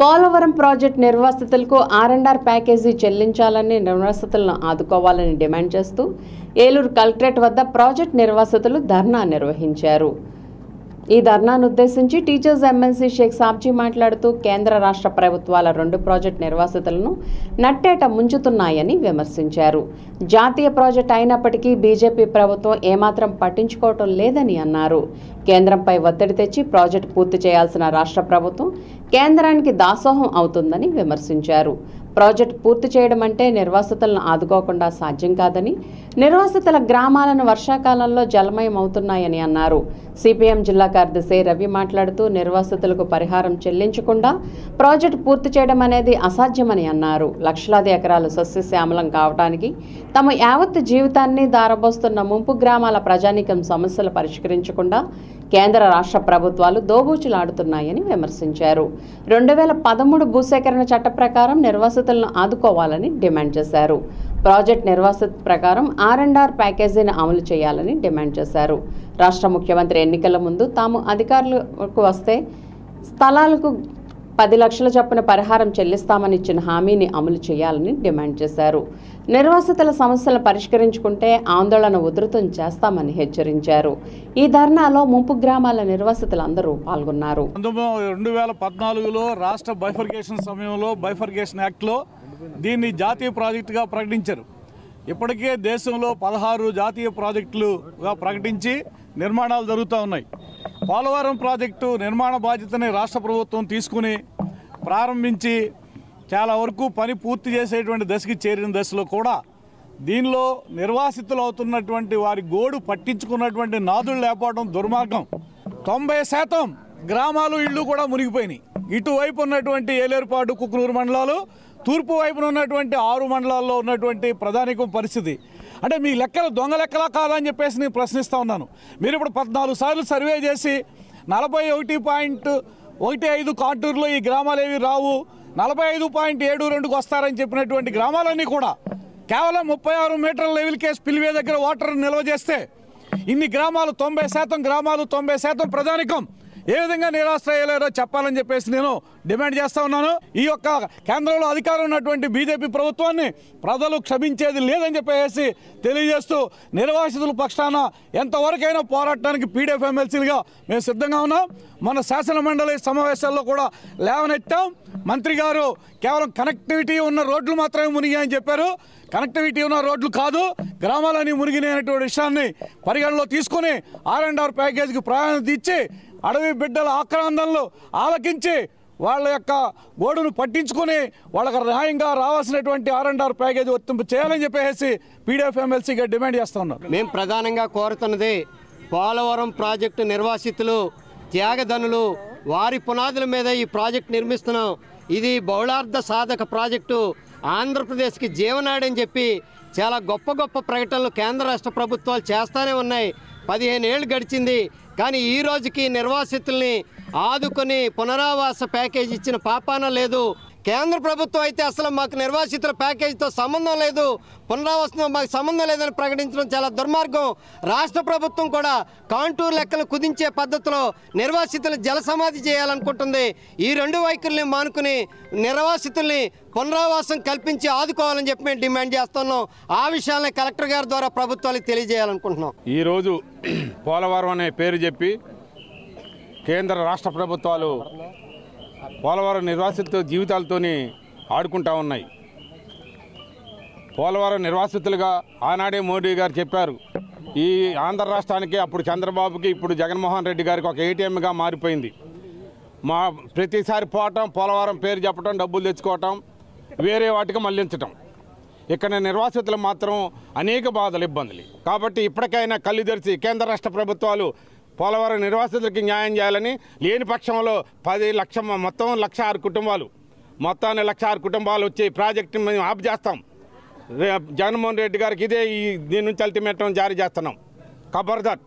Polavaram project నిర్వాసితులకు R and R package చెల్లించాలని నిర్వాసితులను ఆదుకోవాలని డిమాండ్ చేస్తూ ఏలూరు కలెక్టరేట్ వద్ద ప్రాజెక్టు నిర్వాసితులు ధర్నా నిర్వహించారు. ఈ ధర్నాను ఉద్దేశించి టీచర్స్ ఎమ్మెల్సీ షేక్ సాబ్జీ మాట్లాడుతూ కేంద్ర రాష్ట్ర ప్రభుత్వాల రెండు ప్రాజెక్టు నిర్వాసితులను నట్టేట ముంచుతున్నాయని విమర్శించారు. జాతీయ ప్రాజెక్ట్ అయినప్పటికీ బీజేపీ ప్రభుత్వం ఏమాత్రం పట్టించుకోవటం లేదని అన్నారు. కేంద్రంపై ఒత్తిడి తెచ్చి ప్రాజెక్టు పూర్తి చేయాల్సిన రాష్ట్ర ప్రభుత్వం కేంద్రానికి దాసోహం అవుతుందని విమర్శించారు. ప్రాజెక్టు పూర్తి చేయడం అంటే నిర్వాసితులను ఆదుకోకుండా సాధ్యం కాదని నిర్వాసితుల గ్రామాలను వర్షాకాలంలో జలమయం అవుతున్నాయని అన్నారు. సిపిఎం జిల్లా కార్యదర్శి రవి మాట్లాడుతూ నిర్వాసితులకు పరిహారం చెల్లించకుండా ప్రాజెక్టు పూర్తి చేయడం అనేది అసాధ్యమని అన్నారు. లక్షలాది ఎకరాలు సస్యశ్యామలం కావడానికి తమ యావత్ జీవితాన్ని దారబోస్తున్న ముంపు గ్రామాల ప్రజానీకం సమస్యలు పరిష్కరించకుండా కేంద్ర రాష్ట్ర ప్రభుత్వాలు దోబూచులాడుతున్నాయని విమర్శించారు. రెండు వేల పదమూడు భూసేకరణ చట్ట ప్రకారం నిర్వాసితులను ఆదుకోవాలని డిమాండ్ చేశారు. ప్రాజెక్ట్ నిర్వాసిత ప్రకారం ఆర్ అండ్ ఆర్ ప్యాకేజీని అమలు చేయాలని డిమాండ్ చేశారు. రాష్ట్ర ముఖ్యమంత్రి ఎన్నికల ముందు తాము అధికారులకు వస్తే స్థలాలకు పది లక్షల చొప్పున పరిహారం చెల్లిస్తామని ఇచ్చిన హామీని అమలు చేయాలని డిమాండ్ చేశారు. నిర్వాసితుల సమస్యలను పరిష్కరించుకుంటే ఆందోళన ఉధృతం చేస్తామని హెచ్చరించారు. ఈ ధర్నాలో ముంపు గ్రామాల నిర్వాసితులందరూ పాల్గొన్నారు. రెండు వేల పద్నాలుగులో రాష్ట్ర బైఫర్గేషన్ సమయంలో బైఫర్గేషన్ యాక్ట్లో దీన్ని జాతీయ ప్రాజెక్టుగా ప్రకటించారు. ఇప్పటికే దేశంలో పదహారు జాతీయ ప్రాజెక్టులుగా ప్రకటించి నిర్మాణాలు జరుగుతూ ఉన్నాయి. పోలవరం ప్రాజెక్టు నిర్మాణ బాధ్యతని రాష్ట్ర ప్రభుత్వం తీసుకుని ప్రారంభించి చాలా వరకు పని పూర్తి చేసేటువంటి దశకి చేరిన దశలో కూడా దీనిలో నిర్వాసితులు అవుతున్నటువంటి వారి గోడు పట్టించుకున్నటువంటి నాదులు లేకపోవడం దుర్మార్గం. తొంభై శాతం గ్రామాలు ఇళ్ళు కూడా మునిగిపోయినాయి. ఇటువైపు ఉన్నటువంటి ఏలేరుపాడు కుకునూరు మండలాలు తూర్పు వైపున ఉన్నటువంటి ఆరు మండలాల్లో ఉన్నటువంటి ప్రధానికం పరిస్థితి. అంటే మీ లెక్కలు దొంగ లెక్కలా కాదని చెప్పేసి నేను ప్రశ్నిస్తూ ఉన్నాను. మీరు ఇప్పుడు పద్నాలుగు సార్లు సర్వే చేసి నలభై ఒకటి పాయింట్ ఒకటి ఐదు కాంటూరులో ఈ గ్రామాలు ఏవి రావు నలభై ఐదు పాయింట్ ఏడు రెండుకు వస్తారని చెప్పినటువంటి గ్రామాలన్నీ కూడా కేవలం ముప్పై ఆరు మీటర్ల లెవెల్ స్పిల్వే దగ్గర వాటర్ నిల్వ చేస్తే ఇన్ని గ్రామాలు తొంభై శాతం గ్రామాలు తొంభై శాతం ప్రధానికం. ఏ విధంగా నిరాశ్రయలేరో చెప్పాలని చెప్పేసి నేను డిమాండ్ చేస్తా ఉన్నాను. ఈ యొక్క కేంద్రంలో అధికారం ఉన్నటువంటి బీజేపీ ప్రభుత్వాన్ని ప్రజలు క్షమించేది లేదని చెప్పేసి తెలియజేస్తూ నిర్వాసితుల పక్షాన ఎంతవరకైనా పోరాటానికి పీడీఎఫ్ ఎమ్మెల్సీలుగా మేము సిద్ధంగా ఉన్నాం. మన శాసన మండలి సమావేశాల్లో కూడా లేవనెత్తాం. మంత్రి గారు కేవలం కనెక్టివిటీ ఉన్న రోడ్లు మాత్రమే మునిగాయని చెప్పారు. కనెక్టివిటీ ఉన్న రోడ్లు కాదు గ్రామాలని మునిగినటువంటి విషయాన్ని పరిగణలో తీసుకుని ఆర్ అండ్ ఆర్ ప్యాకేజీకి ప్రాధాన్యత ఇచ్చి అడవి బిడ్డల ఆక్రాందనలు ఆలకించి వాళ్ళ యొక్క గోడును పట్టించుకొని వాళ్ళకి న్యాయంగా రావాల్సినటువంటి ఆర్ అండ్ ఆర్ ప్యాకేజ్ వర్తింపు చేయాలని చెప్పేసి పీడీఎఫ్ ఎమ్మెల్సీగా డిమాండ్ చేస్తూ ఉన్నాం మేము ప్రధానంగా కోరుతున్నది పోలవరం ప్రాజెక్టు నిర్వాసితులు త్యాగధనులు వారి పునాదుల మీద ఈ ప్రాజెక్ట్ నిర్మిస్తున్నాం. ఇది బహుళార్థ సాధక ప్రాజెక్టు. ఆంధ్రప్రదేశ్కి జీవనాడని చెప్పి చాలా గొప్ప గొప్ప ప్రకటనలు కేంద్ర రాష్ట్ర ప్రభుత్వాలు చేస్తానే ఉన్నాయి. పదిహేను ఏళ్ళు గడిచింది. కానీ ఈ రోజుకి నిర్వాసితుల్ని ఆదుకొని పునరావాస ప్యాకేజ్ ఇచ్చిన పాపాన లేదు. కేంద్ర ప్రభుత్వం అయితే అసలు మాకు నిర్వాసితుల ప్యాకేజీతో సంబంధం లేదు పునరావాసంతో మాకు సంబంధం లేదని ప్రకటించడం చాలా దుర్మార్గం. రాష్ట్ర ప్రభుత్వం కూడా కాంటూర్ లెక్కలు కుదించే పద్ధతిలో నిర్వాసితులు జలసమాధి చేయాలనుకుంటుంది. ఈ రెండు వైఖరుల్ని మానుకుని నిర్వాసితుల్ని పునరావాసం కల్పించి ఆదుకోవాలని చెప్పి మేము డిమాండ్ చేస్తున్నాం. ఆ విషయాన్ని కలెక్టర్ గారి ద్వారా ప్రభుత్వానికి తెలియజేయాలనుకుంటున్నాం. ఈరోజు పోలవరం అనే పేరు చెప్పి కేంద్ర రాష్ట్ర ప్రభుత్వాలు పోలవరం నిర్వాసిత జీవితాలతోని ఆడుకుంటా ఉన్నాయి. పోలవరం నిర్వాసితులుగా ఆనాడే మోడీ గారు చెప్పారు ఈ ఆంధ్ర రాష్ట్రానికి అప్పుడు చంద్రబాబుకి ఇప్పుడు జగన్మోహన్ రెడ్డి గారికి ఒక ఏటీఎంగా మారిపోయింది. మా ప్రతిసారి పోవటం పోలవరం పేరు చెప్పడం డబ్బులు తెచ్చుకోవటం వేరే వాటికి మళ్ళించటం. ఇక్కడ నిర్వాసితులు మాత్రం అనేక బాధలు ఇబ్బందులు. కాబట్టి ఇప్పటికైనా కళ్ళు తెరిచి కేంద్ర రాష్ట్ర ప్రభుత్వాలు పోలవరం నిర్వాసితులకి న్యాయం చేయాలని లేని పక్షంలో పది లక్ష మొత్తం లక్ష ఆరు కుటుంబాలు మొత్తాన్ని లక్ష ఆరు కుటుంబాలు వచ్చి ఈ ప్రాజెక్టు మేము ఆఫ్ చేస్తాం. రే- జగన్మోహన్ రెడ్డి గారికి ఇదే ఈ దీని నుంచి అల్టిమేటం జారీ చేస్తున్నాం. ఖబర్దార్